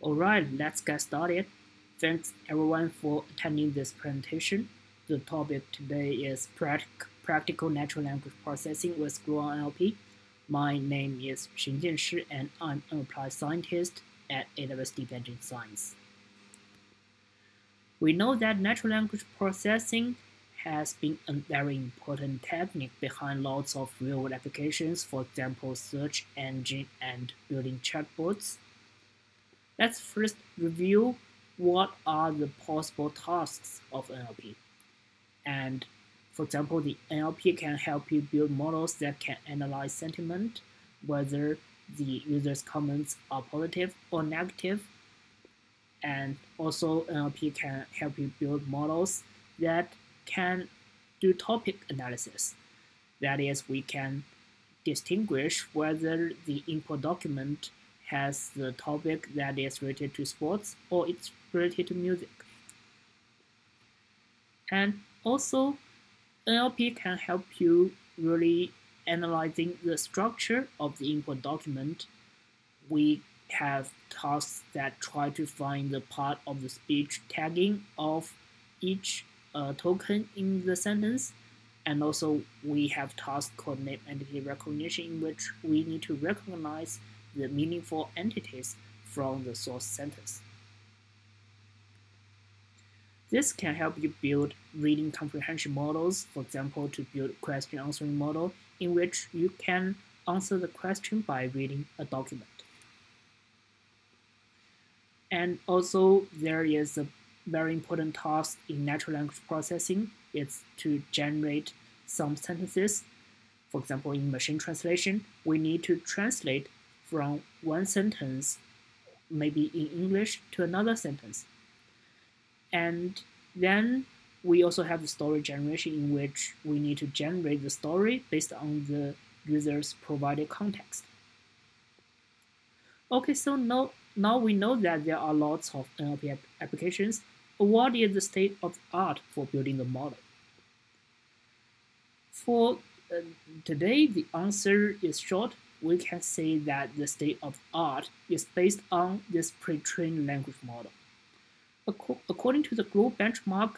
Alright, let's get started. Thanks everyone for attending this presentation. The topic today is Practical Natural Language Processing with GluonNLP. My name is Xingjian Shi and I'm an applied scientist at AWS Deep Engine Science. We know that natural language processing has been a very important technique behind lots of real-world applications, for example, search engine and building chatbots. Let's first review what are the possible tasks of NLP. And for example, the NLP can help you build models that can analyze sentiment, whether the user's comments are positive or negative. And also NLP can help you build models that can do topic analysis. That is, we can distinguish whether the input document has the topic that is related to sports or it's related to music. And also, NLP can help you really analyzing the structure of the input document. We have tasks that try to find the part of the speech tagging of each uh, token in the sentence. And also we have tasks called name entity recognition in which we need to recognize the meaningful entities from the source sentence. This can help you build reading comprehension models, for example, to build question answering model in which you can answer the question by reading a document. And also there is a very important task in natural language processing. It's to generate some sentences. For example, in machine translation, we need to translate from one sentence, maybe in English, to another sentence. And then we also have the story generation in which we need to generate the story based on the user's provided context. Okay, so now, now we know that there are lots of NLP applications. What is the state of art for building the model? For uh, today, the answer is short we can say that the state of art is based on this pre-trained language model. According to the GLUE benchmark,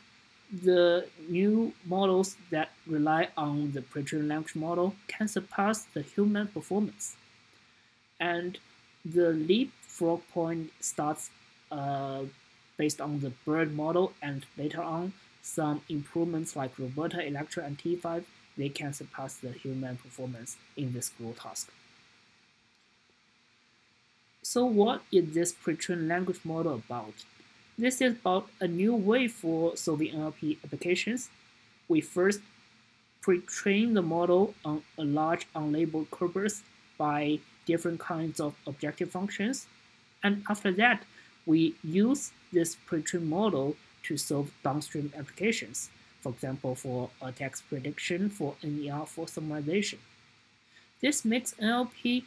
the new models that rely on the pre-trained language model can surpass the human performance. And the leapfrog point starts uh, based on the BERT model and later on some improvements like RoBERTa, Electra, and T5, they can surpass the human performance in this GLUE task. So what is this pre-trained language model about? This is about a new way for solving NLP applications. We first pre-train the model on a large unlabeled corpus by different kinds of objective functions. And after that, we use this pre-trained model to solve downstream applications. For example, for a text prediction, for NER, for summarization. This makes NLP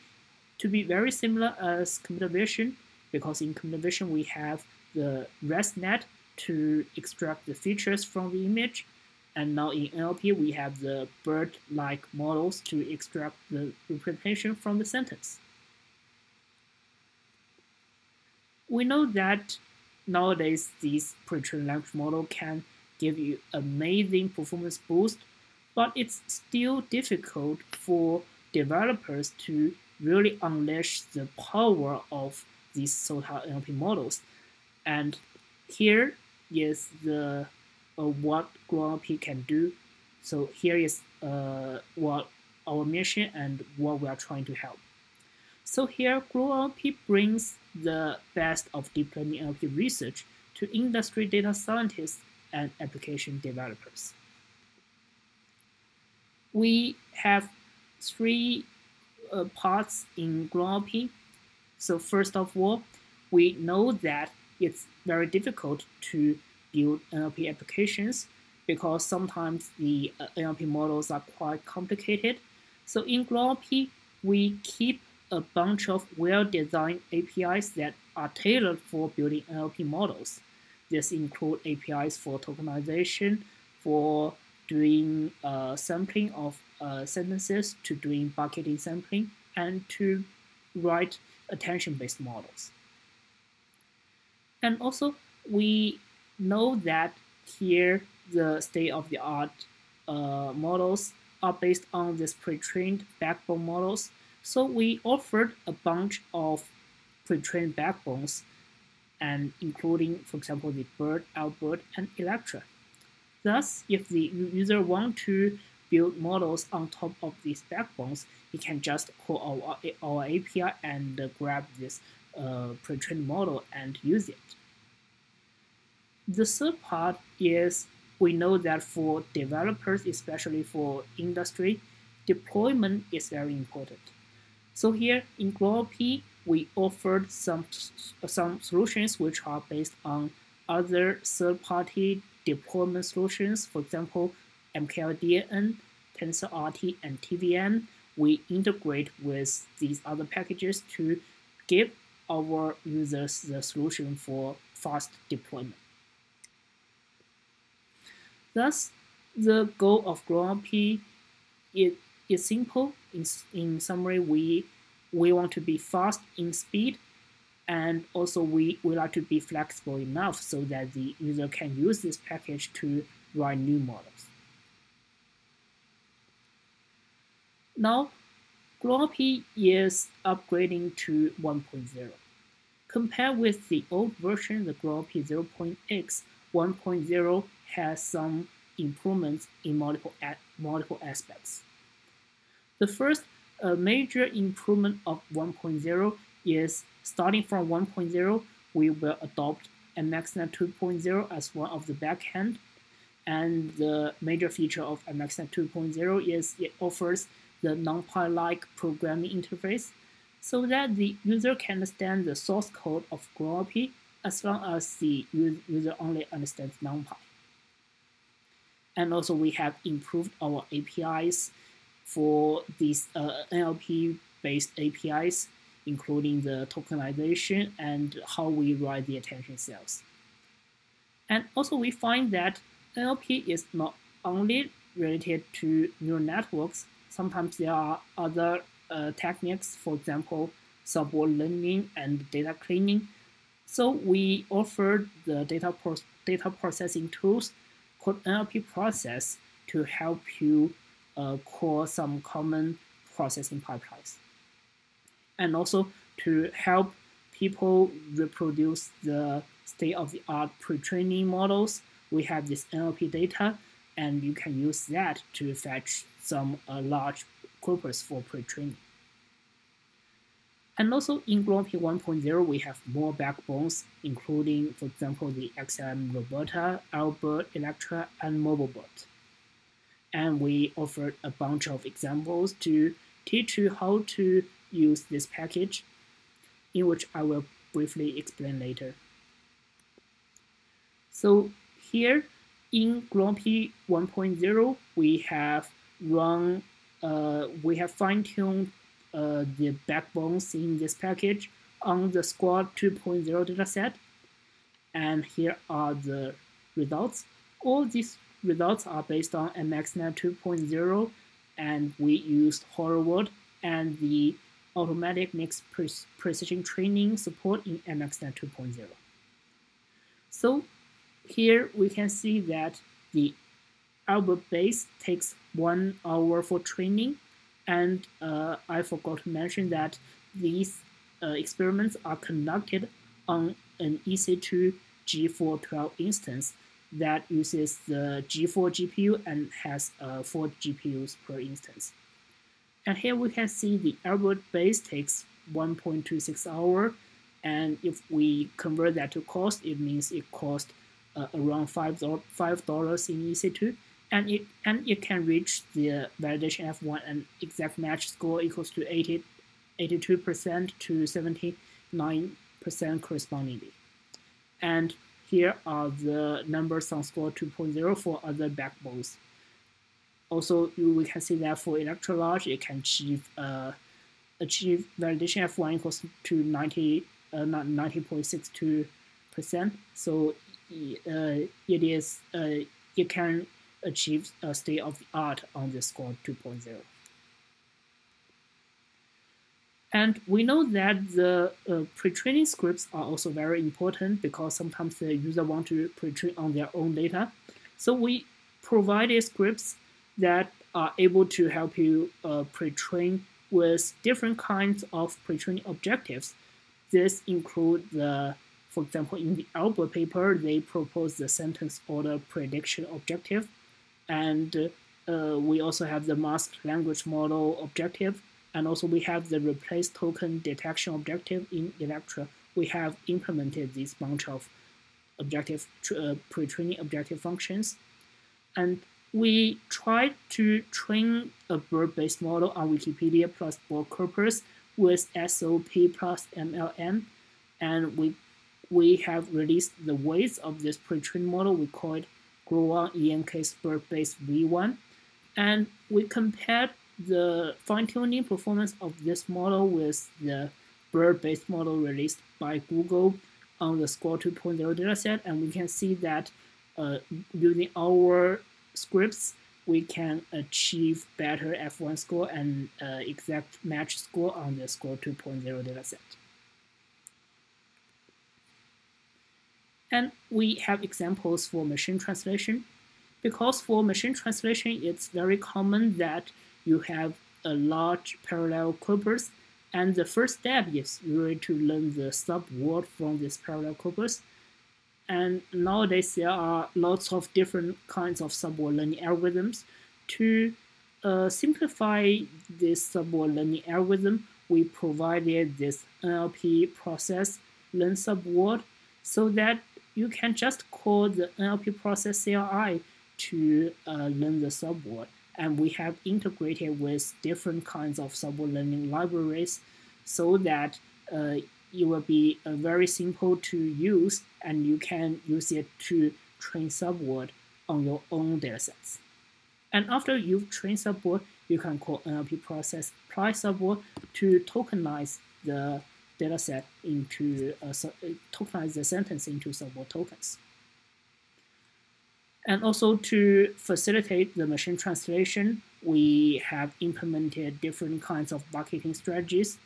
to be very similar as computer vision because in computer vision we have the ResNet to extract the features from the image and now in NLP we have the BERT-like models to extract the representation from the sentence. We know that nowadays this pre-trained language model can give you amazing performance boost, but it's still difficult for developers to really unleash the power of these SOTA NLP models. And here is the uh, what GluonNLP can do. So here is uh, what our mission and what we are trying to help. So here GluonNLP brings the best of deep learning NLP research to industry data scientists and application developers. We have three uh, parts in GluonNLP. So first of all, we know that it's very difficult to build NLP applications because sometimes the uh, NLP models are quite complicated. So in GluonNLP, we keep a bunch of well-designed APIs that are tailored for building NLP models. This include APIs for tokenization, for doing uh, sampling of uh, sentences to doing bucketing sampling and to write attention-based models. And also, we know that here the state-of-the-art uh, models are based on these pre-trained backbone models. So we offered a bunch of pre-trained backbones and including, for example, the BERT, Albert, and Electra. Thus, if the user want to build models on top of these backbones, he can just call our, our API and grab this uh, pre-trained model and use it. The third part is we know that for developers, especially for industry, deployment is very important. So here in GluonNLP, we offered some, some solutions which are based on other third-party deployment solutions. For example, MKL-DNN, TensorRT, and TVM, We integrate with these other packages to give our users the solution for fast deployment. Thus, the goal of GluonNLP is, is simple. In, in summary, we, we want to be fast in speed and also we, we like to be flexible enough so that the user can use this package to run new models. Now, GluonNLP is upgrading to 1.0. Compared with the old version, the GluonNLP 0.x 1.0 has some improvements in multiple, multiple aspects. The first major improvement of 1.0 is starting from 1.0, we will adopt MXNet 2.0 as one of the backend. And the major feature of MXNet 2.0 is it offers the NumPy-like programming interface so that the user can understand the source code of GluonNLP as long as the user only understands NumPy. And also we have improved our APIs for these uh, NLP-based APIs, including the tokenization and how we write the attention cells. And also we find that NLP is not only related to neural networks, sometimes there are other uh, techniques, for example, subword learning and data cleaning. So we offer the data, pro data processing tools called NLP process to help you uh, call some common processing pipelines. And also to help people reproduce the state-of-the-art pre-training models, we have this NLP data, and you can use that to fetch some uh, large corpus for pre-training. And also in GluonNLP 1.0, we have more backbones, including, for example, the XLM Roberta, Albert, Electra, and MobileBERT. And we offered a bunch of examples to teach you how to use this package, in which I will briefly explain later. So here in GluonNLP 1.0, we have run, uh, we have fine-tuned uh, the backbones in this package on the SQuAD 2.0 dataset. And here are the results. All these results are based on MXNet 2.0 and we used Horovod and the automatic mixed pre precision training support in MXNet 2.0. So here we can see that the Albert base takes one hour for training and uh, I forgot to mention that these uh, experiments are conducted on an EC2 G412 instance that uses the G4 GPU and has uh, 4 GPUs per instance. And here we can see the Albert base takes 1.26 hour and if we convert that to cost, it means it costs uh, around $5, $5 in EC2 and it and it can reach the validation F1 and exact match score equals to 80, 82% to 79% correspondingly. And here are the numbers on SQuAD 2.0 for other backbones. Also, we can see that for Electra Large, it can achieve uh, achieve validation F1 equals to 90 uh, 90.62 percent. So uh, it is uh, it can achieve a state of the art on the SQuAD 2.0. And we know that the uh, pre-training scripts are also very important because sometimes the user want to pre-train on their own data. So we provided scripts that are able to help you uh, pre-train with different kinds of pre-training objectives. This include the, for example, in the Albert paper, they propose the sentence order prediction objective, and uh, we also have the masked language model objective, and also we have the replace token detection objective in Electra. We have implemented this bunch of objective uh, pre-training objective functions. And we tried to train a BERT-based model on Wikipedia plus Book corpus with SOP plus MLM. And we we have released the weights of this pre-trained model. We call it Gluon ENK BERT-based V1. And we compared the fine-tuning performance of this model with the BERT-based model released by Google on the SQuAD 2.0 dataset, and we can see that uh, using our scripts, we can achieve better F1 score and uh, exact match score on the SQuAD 2.0 dataset. And we have examples for machine translation. Because for machine translation, it's very common that you have a large parallel corpus, and the first step is really to learn the subword from this parallel corpus. And nowadays there are lots of different kinds of subword learning algorithms. To uh, simplify this subword learning algorithm, we provided this NLP process learn subword so that you can just call the NLP process CLI to uh, learn the subword and we have integrated with different kinds of subword learning libraries so that uh, it will be uh, very simple to use and you can use it to train subword on your own datasets. And after you've trained subword, you can call NLP process apply subword to tokenize the dataset into uh, tokenize the sentence into subword tokens. And also to facilitate the machine translation, we have implemented different kinds of bucketing strategies,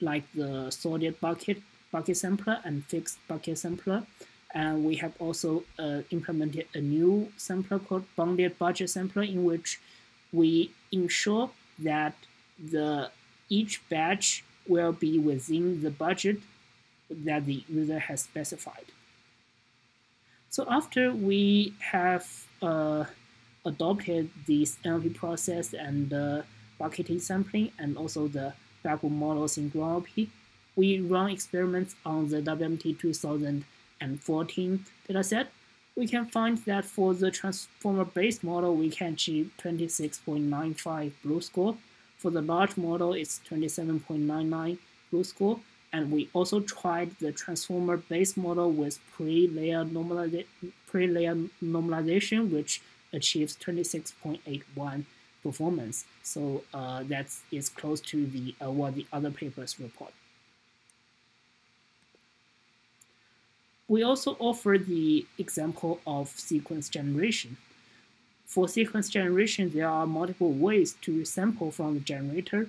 like the sorted bucket, bucket sampler, and fixed bucket sampler. And we have also uh, implemented a new sampler called bounded budget sampler, in which we ensure that the each batch will be within the budget that the user has specified. So after we have uh, adopted this NLP process and uh, bucketing sampling and also the backbone models in GluonNLP, we run experiments on the WMT 2014 dataset. We can find that for the transformer-based model, we can achieve 26.95 BLEU score. For the large model, it's 27.99 BLEU score. And we also tried the transformer-based model with pre-layer pre normalization, which achieves 26.81 performance. So uh, that is close to the uh, what the other papers report. We also offer the example of sequence generation. For sequence generation, there are multiple ways to sample from the generator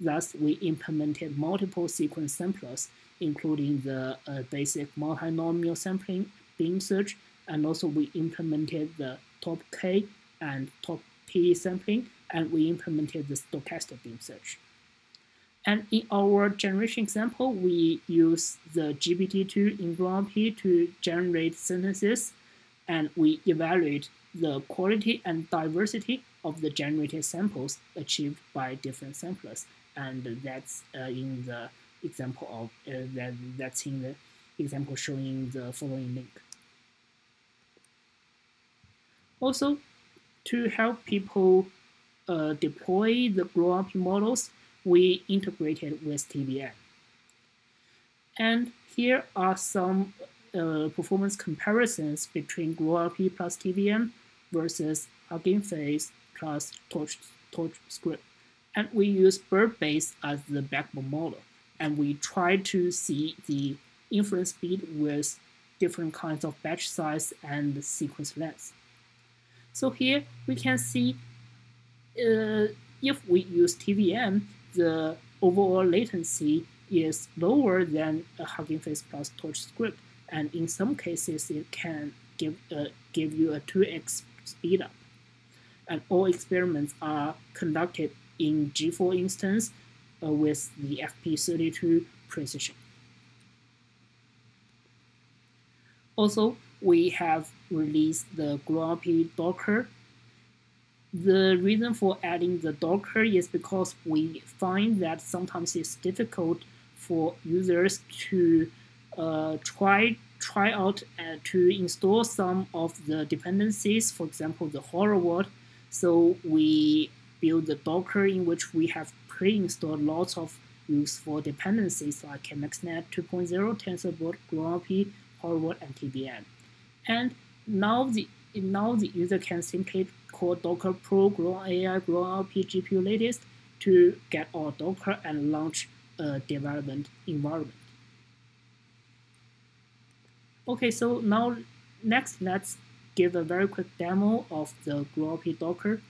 Thus, we implemented multiple sequence samplers, including the uh, basic multinomial sampling beam search, and also we implemented the top K and top P sampling, and we implemented the stochastic beam search. And in our generation example, we use the GPT-2 in GluonNLP to generate sentences, and we evaluate the quality and diversity of the generated samples achieved by different samplers and that's uh, in the example of uh, that that's in the example showing the following link. Also, to help people uh, deploy the GluonNLP models, we integrated with TVM. And here are some uh, performance comparisons between GluonNLP plus TVM versus Hugging Face plus Torch, Torch script and we use BERT-based as the backbone model. And we try to see the inference speed with different kinds of batch size and sequence length. So here we can see uh, if we use TVM, the overall latency is lower than a Hugging Face plus Torch script, and in some cases it can give uh, give you a 2x speed up. And all experiments are conducted in G4 instance uh, with the FP32 precision. Also, we have released the GluonNLP Docker. The reason for adding the Docker is because we find that sometimes it's difficult for users to uh, try try out uh, to install some of the dependencies, for example, the Horovod. So we build the Docker in which we have pre-installed lots of useful dependencies like MXNet 2.0, TensorBoard, GluonNLP, Horovod, and TVM. And now the now the user can simply call Docker Pro Grow AI GluonNLP GPU latest to get our Docker and launch a development environment. Okay, so now next let's give a very quick demo of the GluonNLP Docker.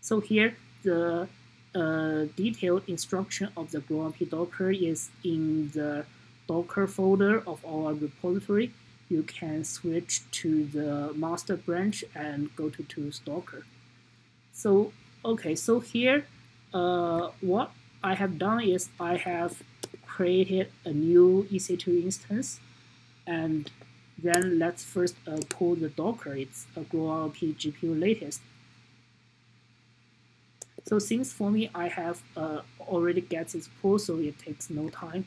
So here the uh, detailed instruction of the GluonNLP Docker is in the Docker folder of our repository, you can switch to the master branch and go to tools Docker. So, okay, so here, uh, what I have done is I have created a new EC2 instance, and then let's first uh, pull the Docker. It's a GluonNLP GPU latest. So since for me, I have uh, already get this pull, so it takes no time.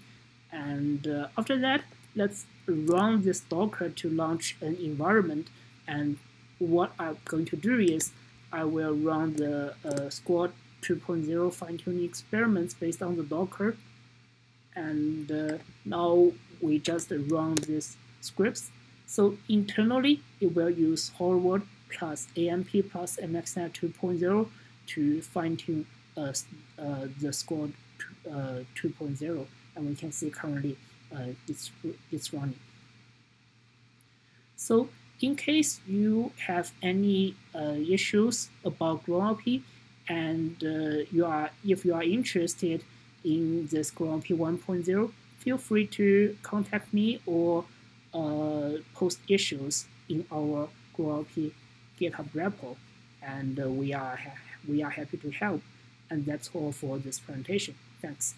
And uh, after that, let's run this Docker to launch an environment. And what I'm going to do is I will run the uh, SQuAD 2.0 fine-tuning experiments based on the Docker. And uh, now we just run these scripts. So internally, it will use Horovod plus AMP plus MXNet 2.0 to fine-tune uh, uh, the SQuAD uh, 2.0 and we can see currently uh, it's, it's running. So in case you have any uh, issues about GluonNLP and uh, you are if you are interested in this GluonNLP 1.0, feel free to contact me or uh, post issues in our GluonNLP GitHub repo, and uh, we are we are happy to help. And that's all for this presentation. Thanks.